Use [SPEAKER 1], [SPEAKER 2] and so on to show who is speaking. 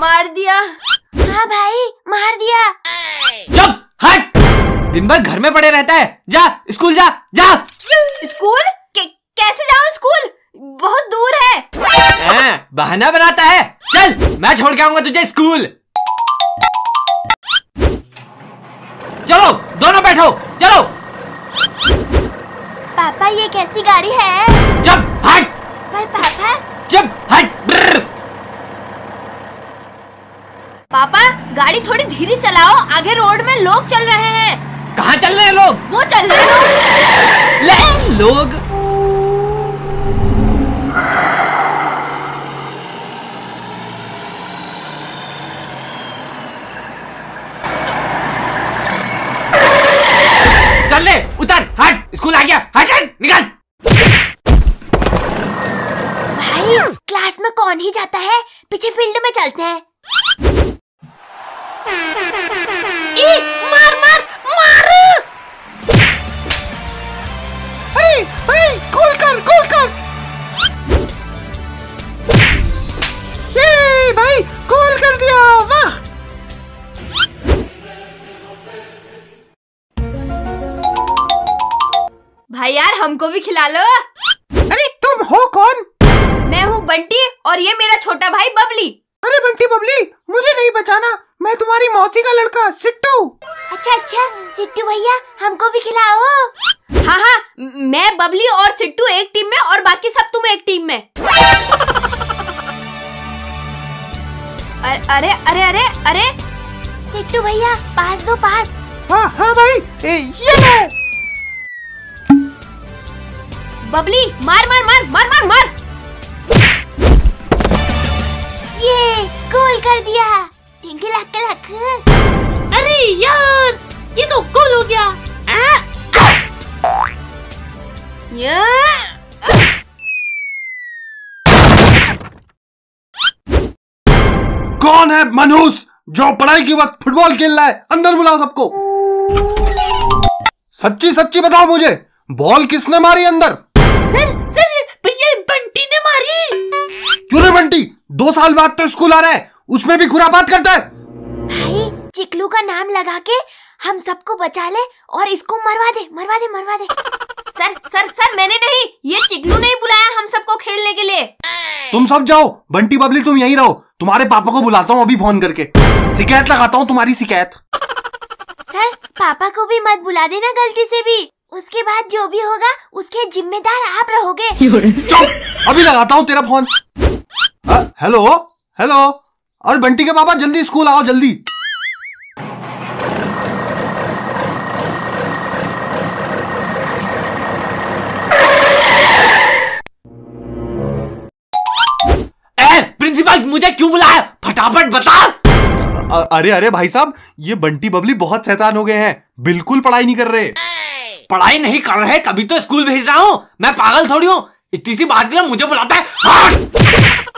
[SPEAKER 1] मार दिया। हाँ भाई मार दिया।
[SPEAKER 2] चुप हट। दिन भर घर में पड़े रहता है। जा स्कूल जा जा।
[SPEAKER 1] स्कूल? कैसे जाऊँ स्कूल? बहुत दूर है।
[SPEAKER 2] आ, बहाना बनाता है। चल मैं छोड़ के आऊँगा तुझे स्कूल। चलो दोनों बैठो। चलो।
[SPEAKER 1] पापा ये कैसी गाड़ी है?
[SPEAKER 2] जब हट।
[SPEAKER 1] पर पापा?
[SPEAKER 2] जब हट।
[SPEAKER 1] पापा गाड़ी थोड़ी धीरे चलाओ आगे रोड में लोग चल रहे हैं।
[SPEAKER 2] कहाँ चल रहे हैं लोग?
[SPEAKER 1] वो चल रहे हैं।
[SPEAKER 2] ले लोग। चल ले उतर हट स्कूल आ गया। हट हट निकल।
[SPEAKER 1] भाई क्लास में कौन ही जाता है? पीछे फ़ील्ड में चलते हैं। ई, मार मार मार
[SPEAKER 3] अरे भाई खोल कर खोल कर ये भाई खोल कर दिया वाह
[SPEAKER 1] भाई यार हमको भी खिला लो।
[SPEAKER 3] अरे तुम हो कौन?
[SPEAKER 1] मैं हूँ बंटी और ये मेरा छोटा भाई बबली।
[SPEAKER 3] अरे बंटी बबली मुझे नहीं बचाना मैं तुम्हारी मौसी का लड़का सिट्टू।
[SPEAKER 1] अच्छा अच्छा सिट्टू भैया हमको भी खिलाओ। हाँ हाँ मैं बबली और सिट्टू एक टीम में और बाकी सब तुम एक टीम में। अरे अरे अरे अरे अरे। सिट्टू भैया पास दो पास।
[SPEAKER 3] हाँ हाँ भाई ए, ये लो।
[SPEAKER 1] बबली मार मार मार मार मार मार। ये गोल कर दिया टिंकी लक लक अरे यार ये तो गोल हो गया
[SPEAKER 4] कौन है मनहूस जो पढ़ाई के वक्त फुटबॉल खेल रहा है? अंदर बुलाओ सबको। सच्ची सच्ची बताओ मुझे बॉल किसने मारी अंदर?
[SPEAKER 1] सर सर भैया बंटी ने मारी।
[SPEAKER 4] क्यों रे बंटी? दो साल बाद तो स्कूल आ रहा है। उसमें भी खुरापात करता है।
[SPEAKER 1] भाई चिकलू का नाम लगा के हम सबको बचा ले और इसको मरवा दे मरवा दे मरवा दे। सर सर सर मैंने नहीं ये चिकलू नहीं बुलाया हम सबको खेलने के लिए।
[SPEAKER 4] तुम सब जाओ बंटी बबली तुम यहीं रहो। तुम्हारे पापा को बुलाता हूँ अभी फ़ोन करके। शिकायत लगाता हूँ तुम्हारी शिकायत।
[SPEAKER 1] सर पापा को भी मत बुला देना गलती से भी। उसके बाद जो भी होगा उसके जिम्मेदार आप रहोगे।
[SPEAKER 4] चुप! अभी लगाता हूँ तेरा फ़ोन। Hello hello. और बंटी के पापा जल्दी स्कूल आओ जल्दी।
[SPEAKER 2] ए प्रिंसिपल मुझे क्यों बुलाया? फटाफट बता
[SPEAKER 4] अरे अरे भाई साहब ये बंटी बबली बहुत शैतान हो गए हैं। बिल्कुल पढ़ाई नहीं कर रहे।
[SPEAKER 2] पढ़ाई नहीं कर रहे कभी तो स्कूल भेज रहा हूँ। मैं पागल थोड़ी हूँ। इतनी सी बात के लिए मुझे बुलाता है। हट!